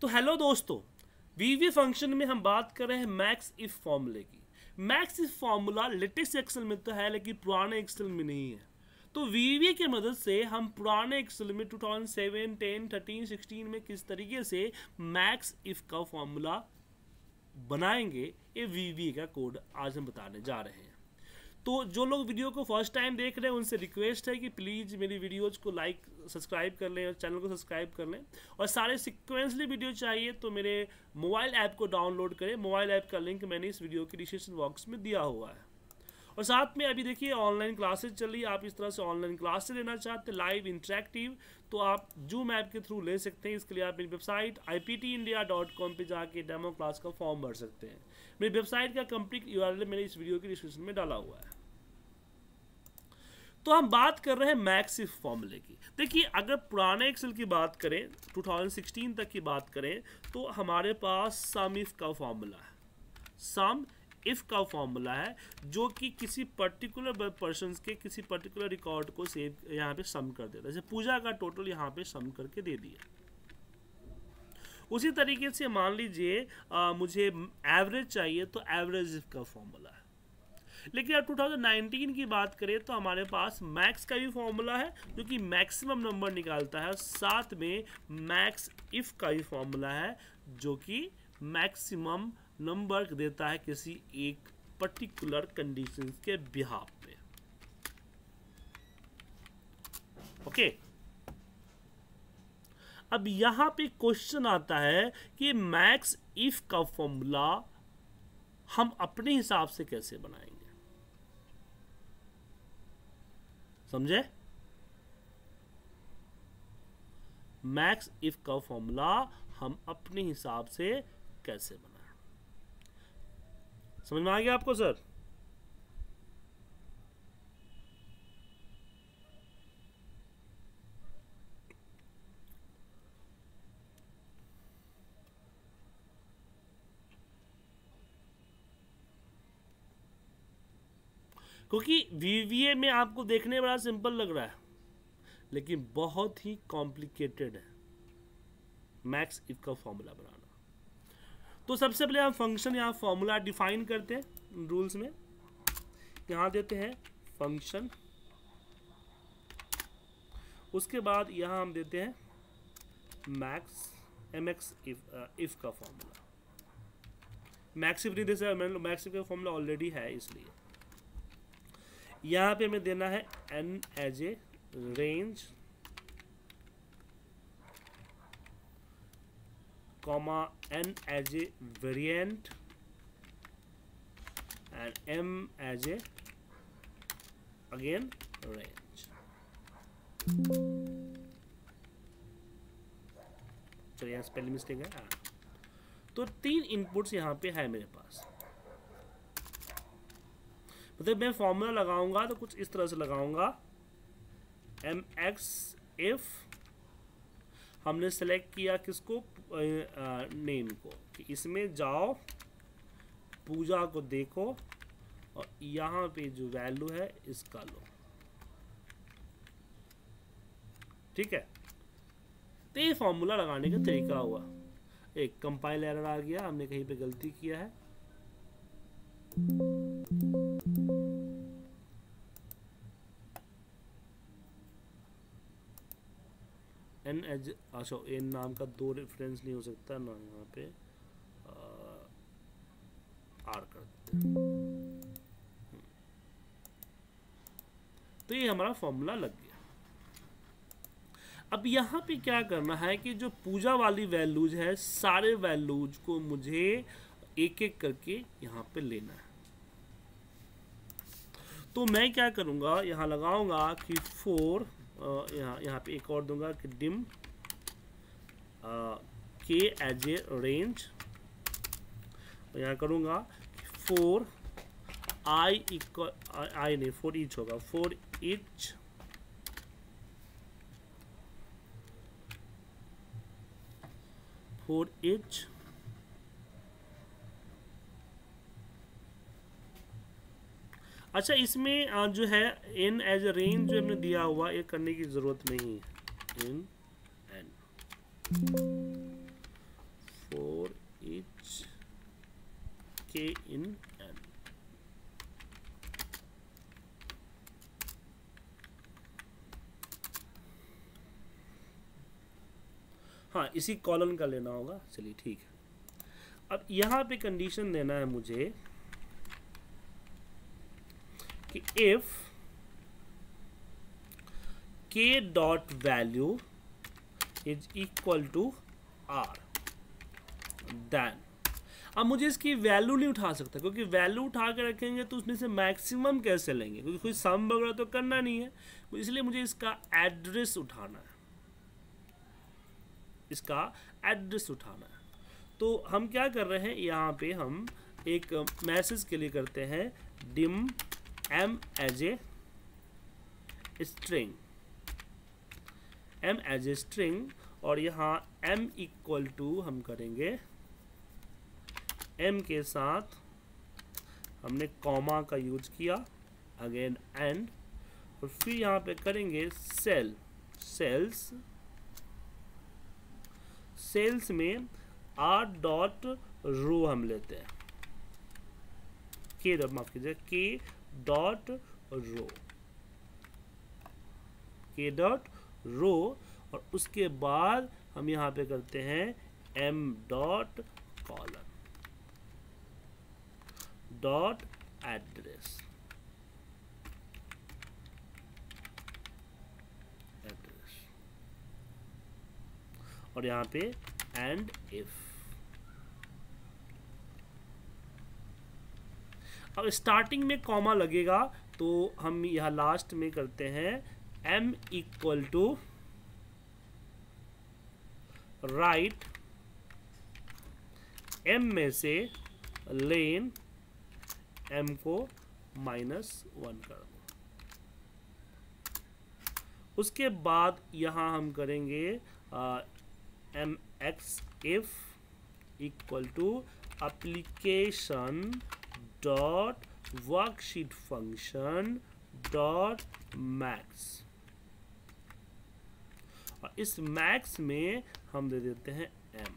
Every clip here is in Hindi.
तो हेलो दोस्तों वीवी फ़ंक्शन में हम बात कर रहे हैं मैक्स इफ़ फॉर्मूले की। Max if formula latest Excel में तो है लेकिन पुराने एक्सेल में नहीं है। तो वीवी की मदद से हम पुराने एक्सेल में 2007, 10, 13, 16 में किस तरीके से मैक्स इफ़ का फॉर्मूला बनाएँगे ये वीवी का कोड आज हम बताने जा रहे हैं। तो जो लोग वीडियो को फ़र्स्ट टाइम देख रहे हैं, उनसे रिक्वेस्ट है कि प्लीज़ मेरी वीडियोज़ को लाइक सब्सक्राइब कर लें और चैनल को सब्सक्राइब कर लें। और सारे सिक्वेंसली वीडियो चाहिए तो मेरे मोबाइल ऐप को डाउनलोड करें। मोबाइल ऐप का लिंक मैंने इस वीडियो के डिस्क्रिप्शन बॉक्स में दिया हुआ है। और साथ में अभी देखिए ऑनलाइन क्लासेज चल रही है। आप इस तरह से ऑनलाइन क्लासेज लेना चाहते हैं लाइव इंटरेक्टिव तो आप जूम ऐप के थ्रू ले सकते हैं। इसके लिए आप मेरी website I P T India dot com पर जाके डेमो क्लास का फॉर्म भर सकते हैं। मेरी वेबसाइट का कंप्लीट यूआरएल मैंने इस वीडियो के डिस्क्रिप्शन में डाला हुआ है। तो हम बात कर रहे हैं मैक्सिफ फॉर्मूले की। देखिए, अगर पुराने एक्सेल की बात करें 2016 तक की बात करें तो हमारे पास सम इफ़ का फॉर्मूला है। सम इफ़ का फॉर्मूला है, जो कि किसी पर्टिकुलर पर्सन के किसी पर्टिकुलर रिकॉर्ड को सेव यहाँ पे सम कर देता है। जैसे पूजा का टोटल यहाँ पे सम करके दे दिया। उसी तरीके से मान लीजिए मुझे एवरेज चाहिए तो एवरेज इफ़ का फॉर्मूला है। लेकिन अब 2019 की बात करें तो हमारे पास मैक्स का भी फॉर्मूला है, जो कि मैक्सिमम नंबर निकालता है साथ में मैक्स इफ़ का भी फॉर्मूला है, जो कि मैक्सिमम नंबर देता है किसी एक पर्टिकुलर कंडीशन के बिहार पे। ओके अब यहाँ पे क्वेश्चन आता है कि मैक्स इफ़ का फॉर्मूला हम अपने हिसाब से कैसे बनाएँगे? समझे? मैक्स इफ़ का फॉर्मूला हम अपने हिसाब से कैसे बनाए? समझ में आ गया आपको सर क्योंकि वीवीए में आपको देखने बड़ा सिंपल लग रहा है, लेकिन बहुत ही कॉम्प्लिकेटेड है। मैक्स इफ़ का फॉर्मूला बनाना। तो सबसे पहले हम फ़ंक्शन यहाँ फॉर्मूला डिफाइन करते हैं रूल्स में। यहाँ देते हैं फ़ंक्शन उसके बाद यहाँ हम देते हैं max M X if if का फॉर्मूला मैक्स इफ़ नहीं दे मैक्स इफ़ का फॉर्मूला ऑलरेडी है, इसलिए। यहाँ पे हमें देना है N as a range comma N as a variant and M as a again range चलिए स्पेलिंग मिस्टेक है। हाँ। तो तीन इनपुट्स यहाँ पे है मेरे पास। मतलब मैं फॉर्मूला लगाऊँगा तो कुछ इस तरह से लगाऊँगा। एम एक्स एफ़ हमने सेलेक्ट किया किसको? नेम को। कि इसमें जाओ, पूजा को देखो और यहाँ पे जो वैल्यू है, इसका लो। ठीक है? तो ये फॉर्मूला लगाने का तरीका हुआ। एक कंपाइल एरर आ गया, हमने कहीं पे गलती किया है। एन एज अच्छा एन नाम का दो रेफरेंस नहीं हो सकता ना यहाँ पे। आर कर तो ये हमारा फॉर्मूला लग गया। अब यहाँ पे क्या करना है कि जो पूजा वाली वैल्यूज़ है, सारे वैल्यूज़ को मुझे एक एक करके यहाँ पे लेना है। तो मैं क्या करूँगा, यहाँ लगाऊँगा कि फोर यहाँ यहाँ पे एक और दूँगा कि डिम के एज ए रेंज यहाँ करूँगा फोर आई इक्वल आई नहीं फोर इच होगा फोर इच फोर इच अच्छा इसमें जो है एन एज ए रेंज जो हमने दिया हुआ, ये करने की ज़रूरत नहीं है। इन एन फोर इच के इन एन हाँ इसी कॉलन का लेना होगा। चलिए, ठीक है। अब यहाँ पे कंडीशन देना है मुझे। कि इफ़ के dot value is equal to R then अब मुझे इसकी वैल्यू नहीं उठा सकता, क्योंकि वैल्यू उठा के रखेंगे तो उसमें से मैक्सिमम कैसे लेंगे? क्योंकि कोई सम वगैरह तो करना नहीं है इसलिए मुझे इसका एड्रेस उठाना है। इसका एड्रेस उठाना है। तो हम क्या कर रहे हैं, यहाँ पे हम एक मैसेज के लिए करते हैं dim M as a string M as a string और यहाँ एम इक्वल टू हम करेंगे एम के साथ हमने कॉमा का यूज़ किया अगेन एंड और फिर यहाँ पे करेंगे सेल सेल्स सेल्स में आर डॉट रो हम लेते हैं। के माफ़ कीजिए के डॉट रो के डॉट रो और उसके बाद हम यहाँ पे करते हैं M dot column dot address address और यहाँ पे एंड इफ़ अब स्टार्टिंग में कॉमा लगेगा तो हम यहाँ लास्ट में करते हैं, m equal to right m में से लेन m को माइनस वन कर दो। उसके बाद यहाँ हम करेंगे M X if equal to application dot worksheet function dot max और इस मैक्स में हम दे देते हैं एम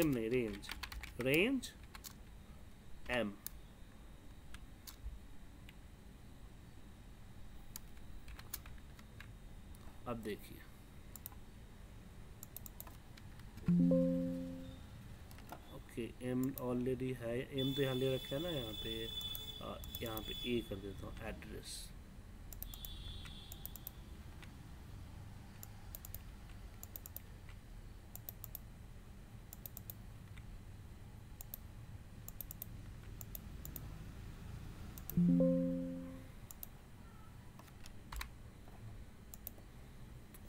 एम नहीं रेंज रेंज एम अब देखिए। ओके एम ऑलरेडी है एम तो यहाँ ले रखा है ना यहाँ पे यहाँ पे ए कर देता हूँ एड्रेस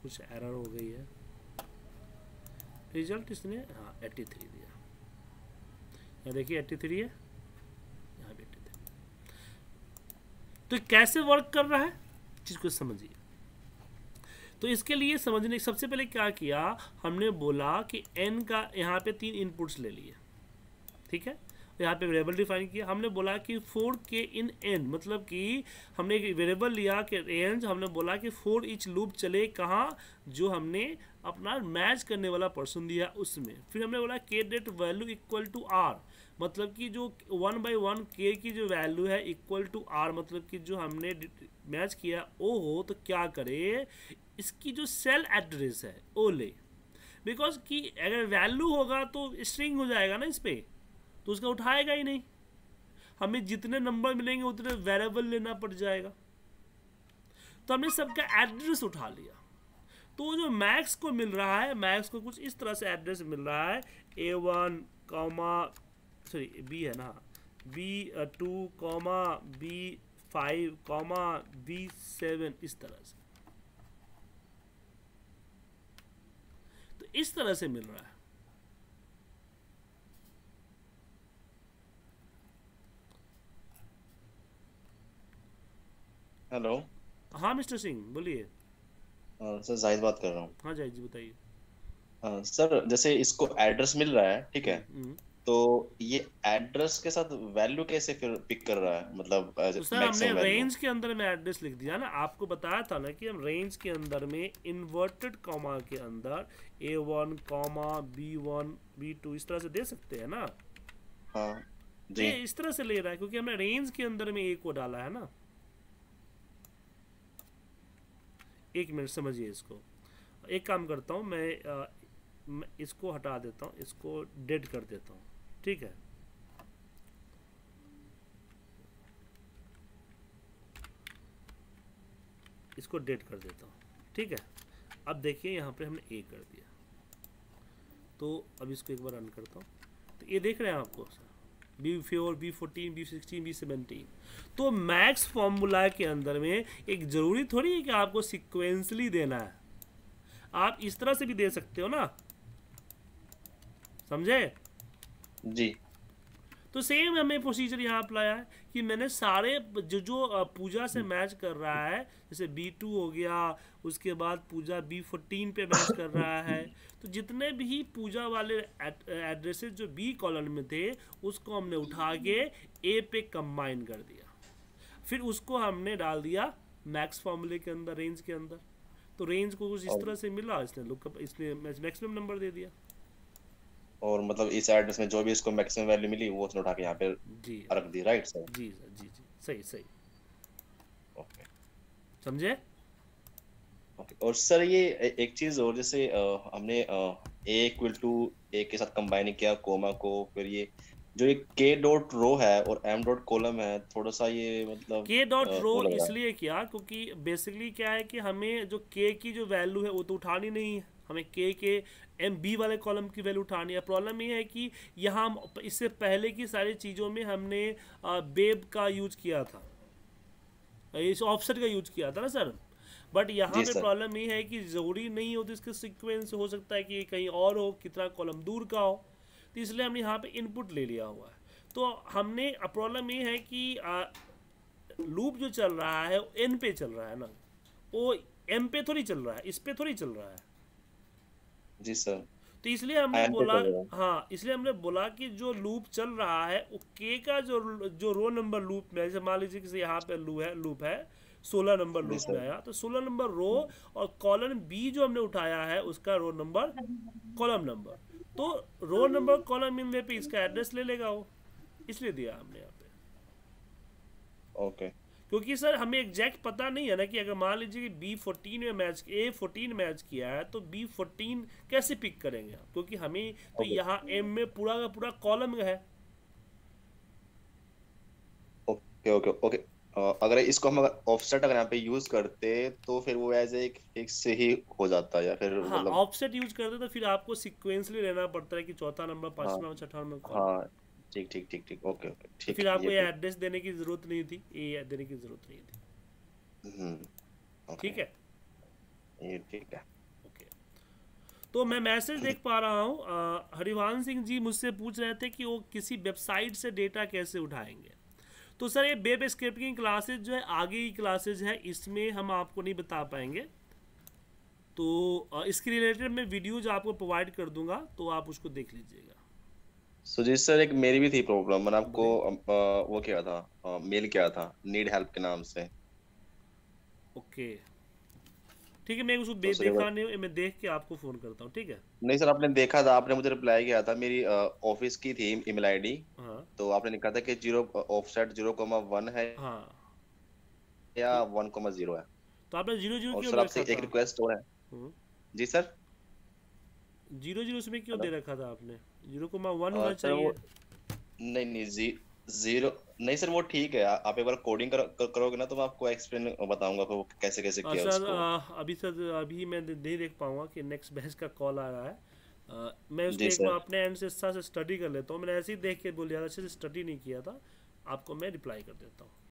कुछ एरर हो गई है। रिज़ल्ट इसने हाँ एट्टी थ्री दिया। यहाँ देखिए एट्टी थ्री है। यहाँ भी एट्टी थ्री तो कैसे वर्क कर रहा है? चीज़ को समझिए। तो इसके लिए समझने, सबसे पहले क्या किया? हमने बोला कि एन का यहाँ पे तीन इनपुट्स ले लिए। ठीक है? यहाँ पे वेरिएबल डिफाइन किया। हमने बोला कि फोर के इन एन मतलब कि हमने एक वेरिएबल लिया कि रेंज हमने बोला कि फोर इच लूप चले कहाँ? जो हमने अपना मैच करने वाला पर्सन दिया उसमें। फिर हमने बोला के date value equal to R मतलब कि जो वन बाई वन के की जो वैल्यू है इक्वल टू आर मतलब कि जो हमने मैच किया, ओ हो तो क्या करे? इसकी जो सेल एड्रेस है, ओ ले। बिकॉज़ कि अगर वैल्यू होगा तो स्ट्रिंग हो जाएगा ना इस पर तो उसका उठाएगा ही नहीं। हमें जितने नंबर मिलेंगे, उतने वेरेबल लेना पड़ जाएगा। तो हमने सबका एड्रेस उठा लिया। तो जो मैक्स को मिल रहा है मैक्स को कुछ इस तरह से एड्रेस मिल रहा है A one comma sorry B है ना? B two comma B five comma B seven इस तरह से। तो इस तरह से मिल रहा है। हेलो हाँ मिस्टर सिंह बोलिए। सर जाहिद बात कर रहा हूँ। हाँ जाहिद जी बताइए। सर जैसे इसको एड्रेस मिल रहा है ठीक है? हम्म, तो ये एड्रेस के साथ वैल्यू कैसे फिर पिक कर रहा है? मतलब तो सर हमने रेंज के अंदर में एड्रेस लिख दिया ना। आपको बताया था ना कि हम रेंज के अंदर में इन्वर्टेड कॉमा के अंदर A one comma B one B two इस तरह से दे सकते हैं ना? हाँ जी। इस तरह से ले रहा है क्योंकि हमने रेंज के अंदर में ए को डाला है ना। एक मिनट समझिए इसको। एक काम करता हूँ मैं, मैं इसको हटा देता हूँ इसको डेड कर देता हूँ। ठीक है। इसको डेट कर देता हूँ, ठीक है। अब देखिए यहाँ पे हमने ए कर दिया। तो अब इसको एक बार रन करता हूँ। तो ये देख रहे हैं आपको B four B fourteen B sixteen B seventeen तो मैक्स फॉर्मूला के अंदर में एक ज़रूरी थोड़ी है कि आपको सिक्वेंसली देना है। आप इस तरह से भी दे सकते हो ना। समझे? जी। तो सेम हमें प्रोसीजर यहाँ अप्लाया है कि मैंने सारे जो जो पूजा से मैच कर रहा है जैसे बी टू हो गया उसके बाद पूजा बी फोर्टीन पे मैच कर रहा है तो जितने भी पूजा वाले एड्रेसेस जो बी कॉलम में थे उसको हमने उठा के ए पे कंबाइन कर दिया। फिर उसको हमने डाल दिया मैक्स फॉर्मूले के अंदर रेंज के अंदर। तो रेंज को कुछ इस तरह से मिला इसने लुकअप इसने मैक्सिमम नंबर दे दिया। और मतलब इस एड्रेस में जो भी इसको मैक्सिमम वैल्यू मिली वो उसने उठा के यहाँ पे रख दी right sir ji sir ji ji. सही सही। ओके समझे? ओके और सर ये एक चीज़ और जैसे आ, हमने ए इक्वल टू ए के साथ कंबाइन किया कोमा को फिर ये जो ये के डॉट रो है और एम डॉट कॉलम है थोड़ा सा ये मतलब के डॉट रो इसलिए किया क्योंकि बेसिकली क्या है कि हमें जो के की जो वैल्यू है वो तो उठानी नहीं है। हमें के के एम बी वाले कॉलम की वैल्यू उठानी है। प्रॉब्लम ये है कि यहाँ इससे पहले की सारी चीज़ों में हमने बेब का यूज़ किया था। इस ऑफसेट का यूज़ किया था ना सर बट यहाँ पे प्रॉब्लम ये है कि ज़रूरी नहीं हो तो इसके सीक्वेंस हो सकता है कि कहीं और हो कितना कॉलम दूर का हो। तो इसलिए हमने यहाँ पे इनपुट ले लिया हुआ है। तो हमने प्रॉब्लम ये है कि लूप जो चल रहा है एन पे चल रहा है ना? वो एम पे थोड़ी चल रहा है इस पे थोड़ी चल रहा है। जी सर। तो इसलिए हमने बोला हाँ इसलिए हमने बोला कि जो लूप चल रहा है वो के का जो जो रो नंबर लूप में जैसे मान लीजिए कि यहाँ पे लूप है लूप है सोलह नंबर लूप में आया। तो सोलह नंबर रो और कॉलम बी जो हमने उठाया है उसका रो नंबर कॉलम नंबर तो रो नंबर कॉलम मिलने पे इसका एड्रेस ले लेगा वो। इसलिए दिया हमने यहाँ पे। ओके क्योंकि सर हमें एग्जैक्ट पता नहीं है ना कि अगर मान लीजिए कि बी फोर्टीन में मैच ए फोर्टीन मैच किया है तो बी फोर्टीन कैसे पिक करेंगे आप क्योंकि हमें तो यहाँ एम में पूरा का पूरा कॉलम है। ओके ओके ओके अगर इसको हम अगर ऑफसेट अगर यहाँ पे यूज़ करते तो फिर वो एज एक फिक्स से ही हो जाता है या फिर हाँ, मतलब ऑफसेट यूज़ करते तो फिर आपको सीक्वेंसली लेना पड़ता है कि चौथा नंबर पांचवा नंबर छठा नंबर हाँ। ठीक ठीक ठीक ठीक ओके ओके ठीक फिर आपको ये एड्रेस देने की ज़रूरत नहीं थी ये देने की ज़रूरत नहीं थी। हम्म ठीक है? ये ठीक है। ओके। तो मैं मैसेज देख पा रहा हूँ हरिवान सिंह जी मुझसे पूछ रहे थे कि वो किसी वेबसाइट से डेटा कैसे उठाएँगे। तो सर ये वेब स्क्रिप्टिंग क्लासेज जो है आगे की क्लासेज है इसमें हम आपको नहीं बता पाएँगे। तो इसके रिलेटेड मैं वीडियोज़ आपको प्रोवाइड कर दूँगा तो आप उसको देख लीजिएगा। सो जी सर एक मेरी भी थी प्रॉब्लम मैंने आपको वो किया था मेल किया था नीड हेल्प के नाम से। ओके ठीक है मैं उसको तो देखा नहीं मैं देख के आपको फ़ोन करता हूँ ठीक है? नहीं सर आपने देखा था आपने मुझे रिप्लाई किया था मेरी ऑफ़िस की थी ईमेल आईडी हाँ। तो आपने लिखा था कि zero offset zero comma one है हाँ। या वन कोमा ज़ीरो है। तो आपने ज़ीरो ज़ीरो क्यों सर आपसे एक रिक्वेस्ट और है। हम्म। जी सर ज़ीरो ज़ीरो उसमें क्यों दे रखा था आपने? ज़ीरो कोमा वन होना चाहिए। नहीं नहीं जी ज़ीरो नहीं सर वो ठीक है। आप एक बार कोडिंग कर, कर, करोगे ना तो मैं आपको एक्सप्लेन बताऊँगा कि वो कैसे कैसे किया सर उसको। अभी सर अभी मैं नहीं देख पाऊँगा कि नेक्स्ट बैच का कॉल आ रहा है। आ, मैं उसको एक बार अपने एंड से अच्छा से स्टडी कर लेता हूँ। मैंने ऐसे ही देख के बोल दिया अच्छे से स्टडी नहीं किया था। आपको मैं रिप्लाई कर देता हूँ।